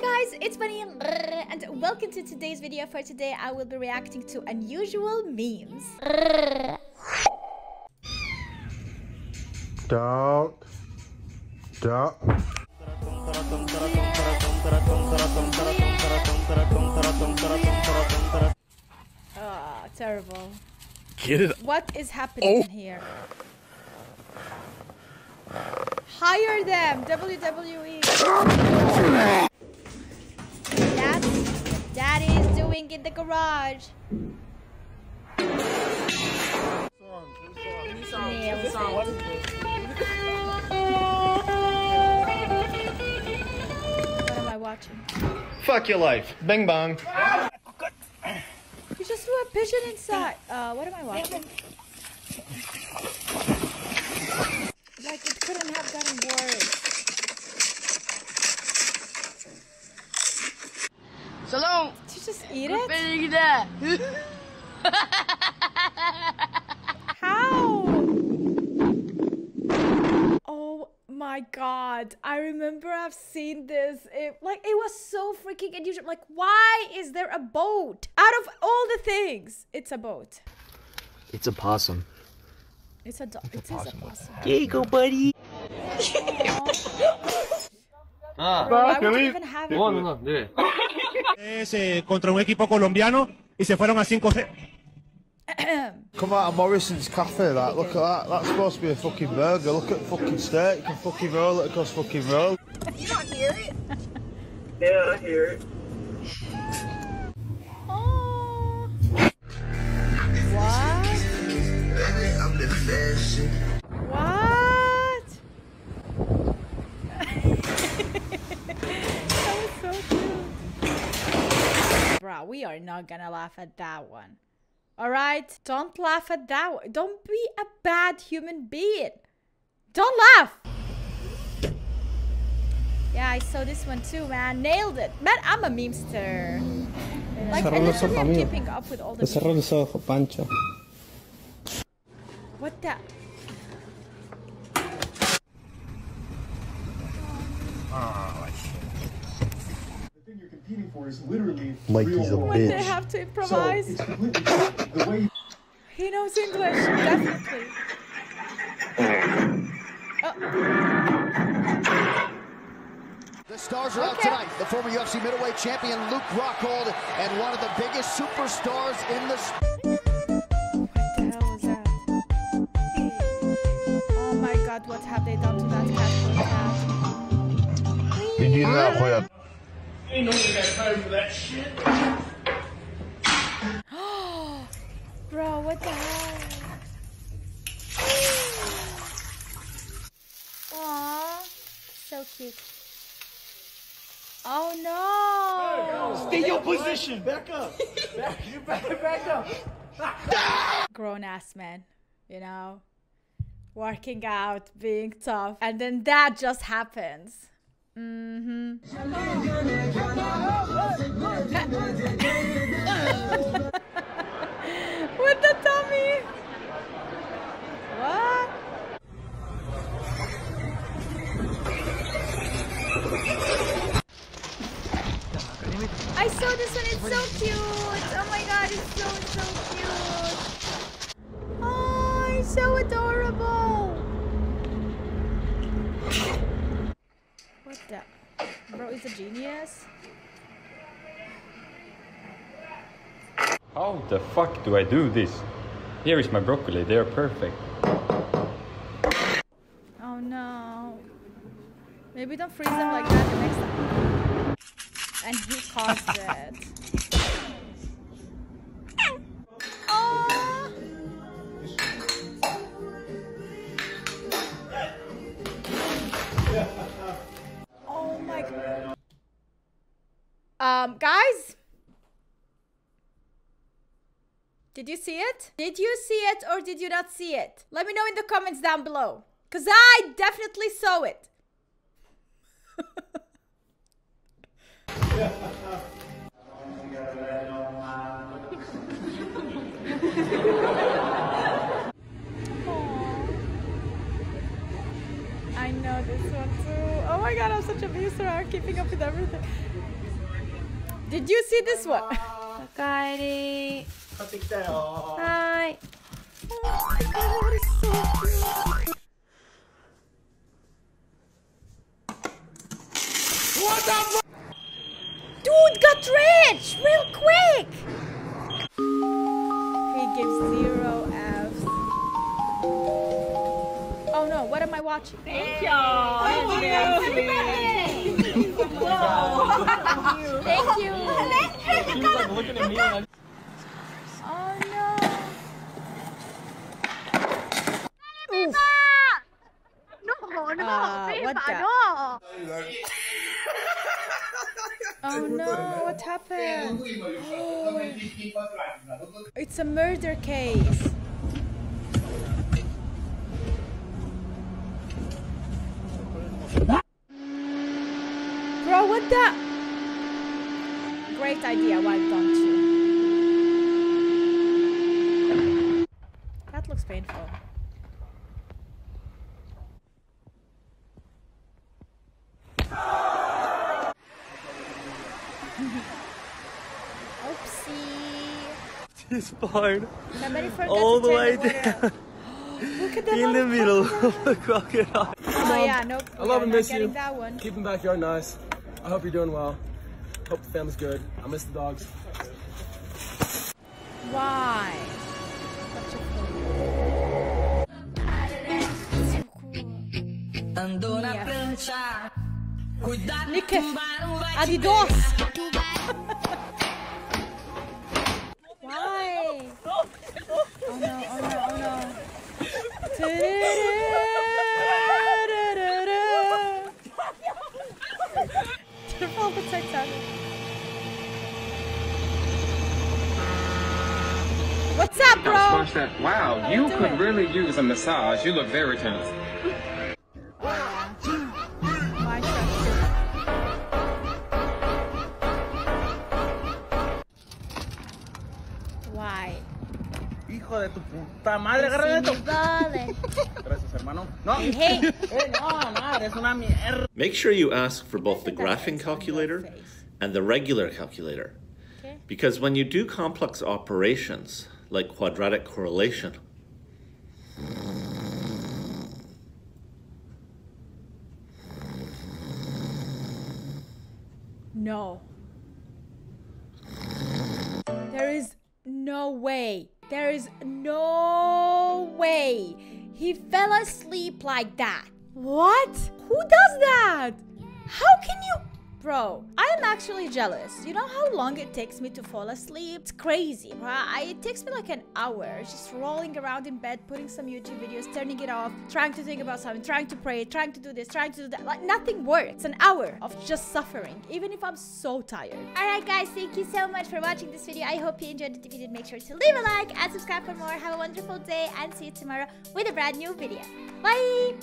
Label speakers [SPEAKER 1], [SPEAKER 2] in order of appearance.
[SPEAKER 1] guys, it's Bunny and welcome to today's video. For today, I will be reacting to unusual memes.
[SPEAKER 2] Dog. Dog.
[SPEAKER 1] Ah, terrible.
[SPEAKER 3] Get it.
[SPEAKER 1] What is happening here? Hire them, WWE. Daddy's in the garage. Nailed it. What am I watching?
[SPEAKER 3] Fuck your life. Bing bong.
[SPEAKER 1] You just threw a pigeon inside. Uh, what am I watching? Like it couldn't have gotten worse.
[SPEAKER 4] Salão,
[SPEAKER 1] Did you just eat it?
[SPEAKER 4] Benigda.
[SPEAKER 1] How? Oh my god. I remember I've seen this. It, like it was so freaking unusual. Like why is there a boat? Out of all the things, it's a boat.
[SPEAKER 5] It's a possum.
[SPEAKER 1] It's a dog. It is a possum.
[SPEAKER 5] There you go, buddy.
[SPEAKER 1] Why would you even have it?
[SPEAKER 6] Es eh, contra un equipo colombiano y se fueron a 5-0.
[SPEAKER 2] Come out of Morrison's cafe, that. Look at that. That's supposed to be a fucking burger. Look at the fucking steak. You can fucking roll it across fucking road.
[SPEAKER 1] Oh. What? What? Not gonna laugh at that one. Alright? Don't laugh at that one. Don't be a bad human being. Don't laugh! Yeah, I saw this one too, man. Nailed it. Man, I'm a memester. Like, I literally am keeping up with all the
[SPEAKER 7] Cerró los ojos, Pancho.
[SPEAKER 1] What? The
[SPEAKER 8] thing you're competing for is literally
[SPEAKER 2] Like
[SPEAKER 8] real
[SPEAKER 2] he's a
[SPEAKER 8] world.
[SPEAKER 1] When they have to
[SPEAKER 8] So
[SPEAKER 1] improvise.
[SPEAKER 8] it's completely the way you
[SPEAKER 1] He knows English, definitely.
[SPEAKER 9] The stars are out tonight. The former UFC middleweight champion Luke Rockhold and one of the biggest superstars in the sport.
[SPEAKER 1] What the hell was that? Oh my god, what have they done to that cat for cat?
[SPEAKER 2] Dediğine koyar.
[SPEAKER 1] Bro, what the hell? Aww, so cute. Oh no!
[SPEAKER 6] Stay your position. Back up. Back, you back, back up.
[SPEAKER 1] Grown ass man, you know? Working out, being tough, and then that just happens. Mm-hmm. With the tummy. What? I saw this one. It's so cute. Oh my god, it's so so cute. Oh, it's so adorable. Bro is a genius.
[SPEAKER 10] How the fuck do I do this? Here is my broccoli, they are perfect.
[SPEAKER 1] Oh no. Maybe don't freeze them like that the next time. And he caused it. Um, guys? Did you see it? Did you see it or did you not see it? Let me know in the comments down below. Because I definitely saw it. I know this one too. Oh my god, I'm such a beast around keeping up with everything. Did you see this one?
[SPEAKER 4] おかえり
[SPEAKER 5] 買ってきたよ
[SPEAKER 4] はーい
[SPEAKER 1] Oh my god, that is so cute. Dude got rich real quick. He gives zero Fs. Oh no, what am I watching? Thank you. Thank you. Oh no. Uh, what the? Oh no, what happened? Oh. It's a murder case. Bro, what the? Great idea, why don't you? That looks painful. Oopsie.
[SPEAKER 5] This part all the way
[SPEAKER 1] water
[SPEAKER 5] down.
[SPEAKER 1] Look at that
[SPEAKER 5] in the middle of the crocodile.
[SPEAKER 1] Oh yeah, nope.
[SPEAKER 7] I love and miss you.
[SPEAKER 1] that one.
[SPEAKER 7] Keep them backyard nice. I hope you're doing well. Hope the family's good. I miss the dogs.
[SPEAKER 1] Why? Such a fool. So cool. Adidas. Why? Oh no, oh no, oh no. Triple protector. What's up, bro?
[SPEAKER 11] That. Wow, you could really use a massage. You look very tense.
[SPEAKER 1] Why?
[SPEAKER 5] Hijo de tu puta madre, agárrame esto.
[SPEAKER 1] Vale.
[SPEAKER 5] Gracias, hermano. No,
[SPEAKER 1] Hey.
[SPEAKER 5] eh, no, madre, es una mierda.
[SPEAKER 12] Make sure you ask for both the
[SPEAKER 1] Look at that
[SPEAKER 12] graphing
[SPEAKER 1] face on your
[SPEAKER 12] calculator and the regular calculator.
[SPEAKER 1] Okay.
[SPEAKER 12] Because when you do complex operations like quadratic correlation,
[SPEAKER 1] No. There is no way. There is no way he fell asleep like that. What? Who does that? How can you? Bro, I am actually jealous. You know how long it takes me to fall asleep? It's crazy? It takes me like an hour just rolling around in bed, putting some YouTube videos, turning it off, trying to think about something, trying to pray, trying to do this, trying to do that. Like nothing works. An hour of just suffering, even if I'm so tired.
[SPEAKER 13] Alright guys, thank you so much for watching this video. I hope you enjoyed it. If you did, make sure to leave a like and subscribe for more. Have a wonderful day and see you tomorrow with a brand new video. Bye!